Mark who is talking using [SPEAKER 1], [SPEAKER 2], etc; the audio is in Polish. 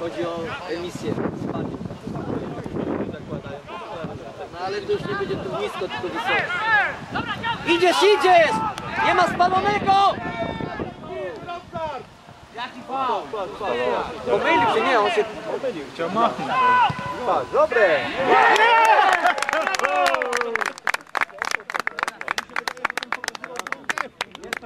[SPEAKER 1] Chodzi o emisję spalin. No ale to już nie będzie tu nisko, tylko wysoko. Idziesz, idziesz! Nie ma spalonego! Pomylił się, nie, on się...
[SPEAKER 2] Chciał machnąć.
[SPEAKER 1] Dobre!